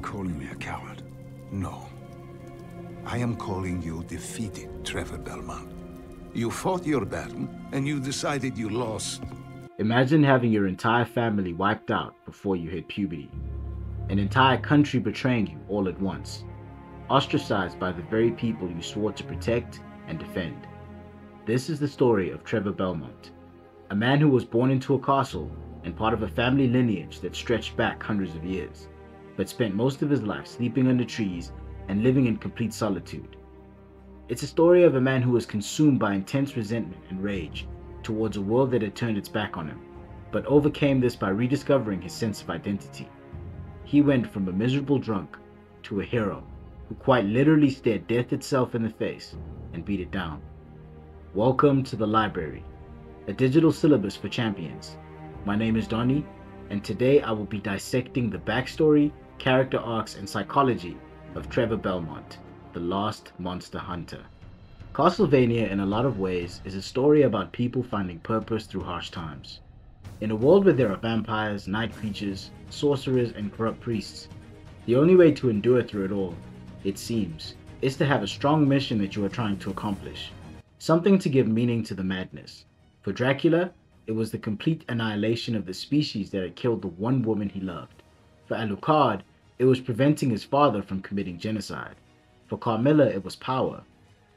calling me a coward. No. I am calling you defeated, Trevor Belmont. You fought your battle, and you decided you lost. Imagine having your entire family wiped out before you hit puberty. An entire country betraying you all at once. Ostracized by the very people you swore to protect and defend. This is the story of Trevor Belmont, a man who was born into a castle and part of a family lineage that stretched back hundreds of years, but spent most of his life sleeping under trees and living in complete solitude. It's a story of a man who was consumed by intense resentment and rage towards a world that had turned its back on him, but overcame this by rediscovering his sense of identity. He went from a miserable drunk to a hero who quite literally stared death itself in the face and beat it down. Welcome to the library, a digital syllabus for champions. My name is Donnie, and today I will be dissecting the backstory, character arcs, and psychology of Trevor Belmont, the last monster hunter. Castlevania, in a lot of ways, is a story about people finding purpose through harsh times. In a world where there are vampires, night creatures, sorcerers, and corrupt priests, the only way to endure through it all, it seems, is to have a strong mission that you are trying to accomplish. Something to give meaning to the madness. For Dracula, it was the complete annihilation of the species that had killed the one woman he loved. For Alucard, it was preventing his father from committing genocide. For Carmilla, it was power.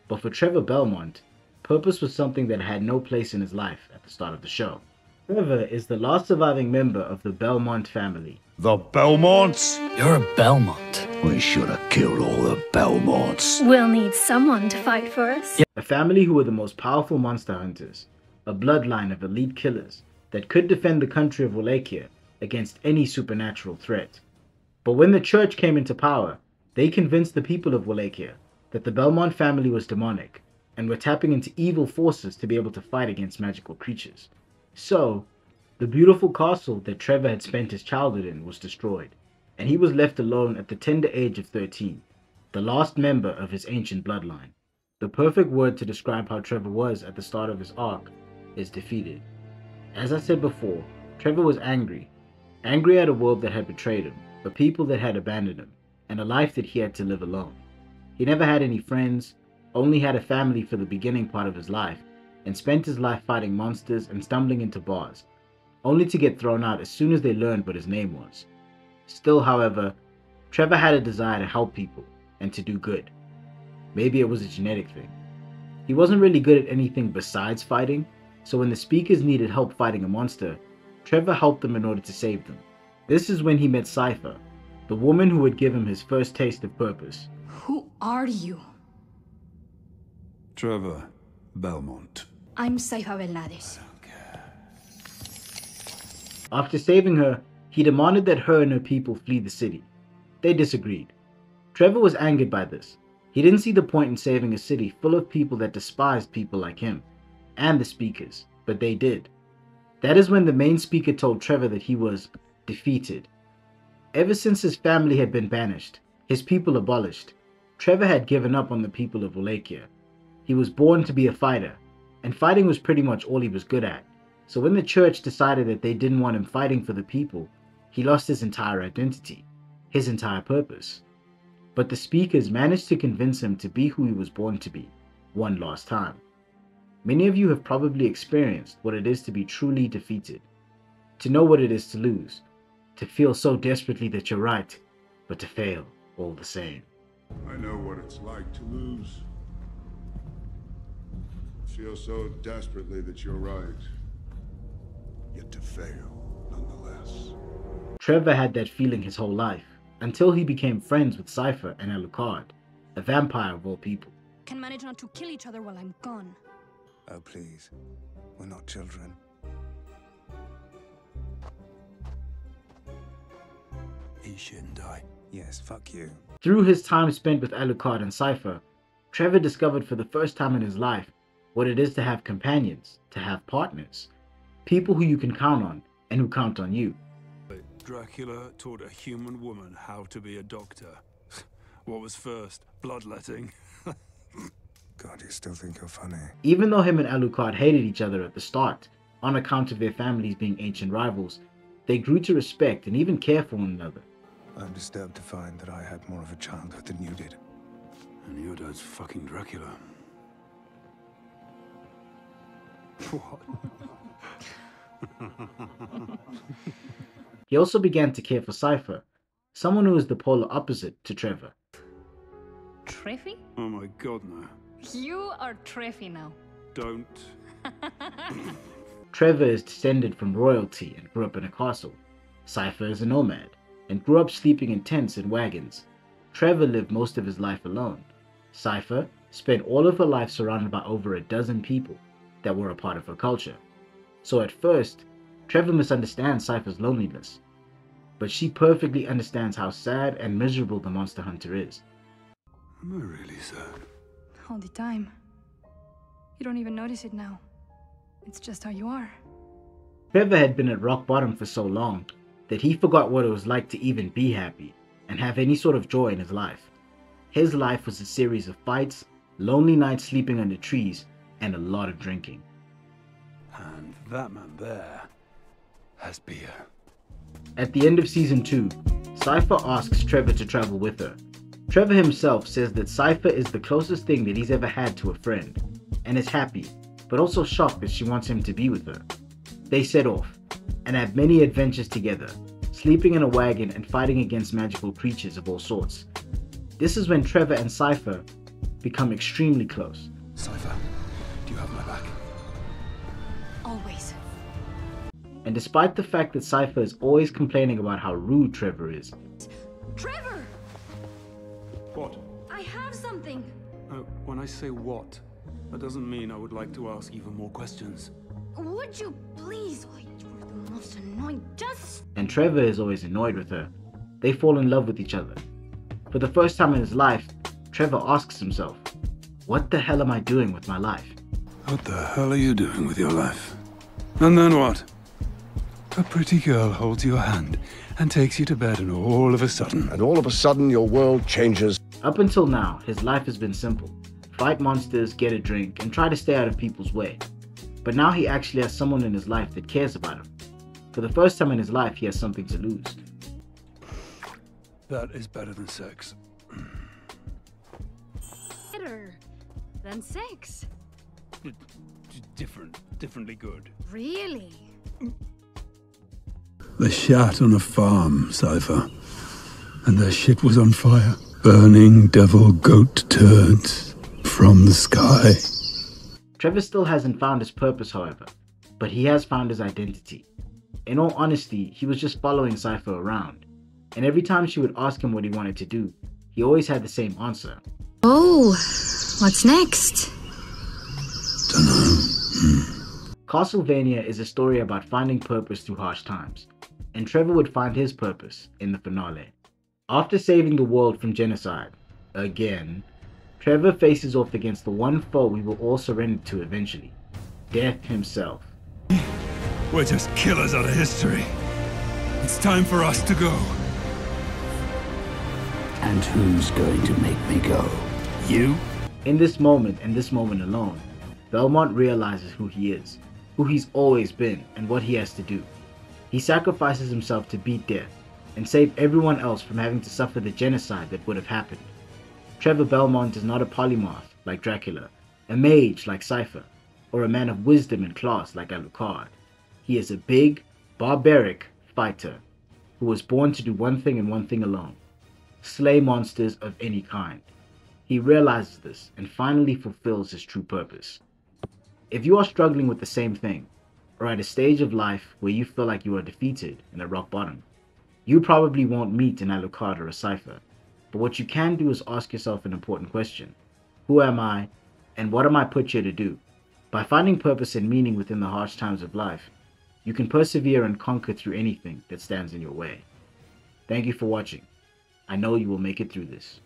But for Trevor Belmont, purpose was something that had no place in his life at the start of the show. Trevor is the last surviving member of the Belmont family. The Belmonts? You're a Belmont. We should have killed all the Belmonts. We'll need someone to fight for us. A family who were the most powerful monster hunters, a bloodline of elite killers that could defend the country of Wallachia against any supernatural threat. But when the church came into power, they convinced the people of Wallachia that the Belmont family was demonic and were tapping into evil forces to be able to fight against magical creatures. So, the beautiful castle that Trevor had spent his childhood in was destroyed, and he was left alone at the tender age of 13, the last member of his ancient bloodline. The perfect word to describe how Trevor was at the start of his arc is defeated. As I said before, Trevor was angry. Angry at a world that had betrayed him, a people that had abandoned him, and a life that he had to live alone. He never had any friends, only had a family for the beginning part of his life, and spent his life fighting monsters and stumbling into bars, only to get thrown out as soon as they learned what his name was. Still, however, Trevor had a desire to help people and to do good. Maybe it was a genetic thing. He wasn't really good at anything besides fighting, so when the speakers needed help fighting a monster, Trevor helped them in order to save them. This is when he met Sypha, the woman who would give him his first taste of purpose. Who are you? Trevor Belmont. I'm Sypha Belnades. After saving her, he demanded that her and her people flee the city. They disagreed. Trevor was angered by this. He didn't see the point in saving a city full of people that despised people like him, and the speakers, but they did. That is when the main speaker told Trevor that he was defeated. Ever since his family had been banished, his people abolished, Trevor had given up on the people of Wallachia. He was born to be a fighter, and fighting was pretty much all he was good at. So when the church decided that they didn't want him fighting for the people, he lost his entire identity, his entire purpose. But the speakers managed to convince him to be who he was born to be, one last time. Many of you have probably experienced what it is to be truly defeated, to know what it is to lose, to feel so desperately that you're right, but to fail all the same. I know what it's like to lose. Feel so desperately that you're right. Yet to fail, nonetheless. Trevor had that feeling his whole life, until he became friends with Sypha and Alucard, a vampire of all people. Can manage not to kill each other while I'm gone. Oh, please. We're not children. He shouldn't die. Yes, fuck you. Through his time spent with Alucard and Sypha, Trevor discovered for the first time in his life what it is to have companions, to have partners, people who you can count on and who count on you. Dracula taught a human woman how to be a doctor. what was first? Bloodletting? God, you still think you're funny. Even though him and Alucard hated each other at the start, on account of their families being ancient rivals, they grew to respect and even care for one another. I'm disturbed to find that I had more of a childhood than you did. And your dad's fucking Dracula. What? He also began to care for Sypha, someone who is the polar opposite to Trevor. Treffy? Oh my god, no. You are Treffy now. Don't. Trevor is descended from royalty and grew up in a castle. Sypha is a nomad and grew up sleeping in tents and wagons. Trevor lived most of his life alone. Sypha spent all of her life surrounded by over a dozen people that were a part of her culture. So at first, Trevor misunderstands Sypha's loneliness, but she perfectly understands how sad and miserable the monster hunter is. Am I really sad? All the time. You don't even notice it now. It's just how you are. Trevor had been at rock bottom for so long that he forgot what it was like to even be happy and have any sort of joy in his life. His life was a series of fights, lonely nights sleeping under trees, and a lot of drinking. And that man there has beer. At the end of season 2, Sypha asks Trevor to travel with her. Trevor himself says that Sypha is the closest thing that he's ever had to a friend, and is happy, but also shocked that she wants him to be with her. They set off, and have many adventures together, sleeping in a wagon and fighting against magical creatures of all sorts. This is when Trevor and Sypha become extremely close. Sypha, do you have my back? Always. And despite the fact that Sypha is always complaining about how rude Trevor is, Trevor! What? I have something! Oh, when I say what, that doesn't mean I would like to ask even more questions. Would you please? Oh, you're the most annoying. Just. and Trevor is always annoyed with her, they fall in love with each other. For the first time in his life, Trevor asks himself, What the hell am I doing with my life? What the hell are you doing with your life? And then what? A pretty girl holds your hand and takes you to bed, and all of a sudden, And all of a sudden, your world changes. Up until now, his life has been simple fight monsters, get a drink, and try to stay out of people's way. But now he actually has someone in his life that cares about him. For the first time in his life, he has something to lose. that is better than sex. Better than sex. D- d- different, differently good. Really? They shat on a farm, Sypha. And their shit was on fire. Burning devil goat turds from the sky. Trevor still hasn't found his purpose, however, but he has found his identity. In all honesty, he was just following Sypha around, and every time she would ask him what he wanted to do, he always had the same answer. Oh, what's next? Dunno. Hmm. Castlevania is a story about finding purpose through harsh times, and Trevor would find his purpose in the finale. After saving the world from genocide, again, Trevor faces off against the one foe we will all surrender to eventually Death himself. We're just killers out of history. It's time for us to go. And who's going to make me go? You? In this moment and this moment alone, Belmont realizes who he is, who he's always been, and what he has to do. He sacrifices himself to beat death and save everyone else from having to suffer the genocide that would have happened. Trevor Belmont is not a polymath like Dracula, a mage like Sypha, or a man of wisdom and class like Alucard. He is a big, barbaric fighter who was born to do one thing and one thing alone slay monsters of any kind. He realizes this and finally fulfills his true purpose. If you are struggling with the same thing, or at a stage of life where you feel like you are defeated and at rock bottom, you probably won't meet an Alucard or a Sypha. But what you can do is ask yourself an important question Who am I, and what am I put here to do? By finding purpose and meaning within the harsh times of life, you can persevere and conquer through anything that stands in your way. Thank you for watching. I know you will make it through this.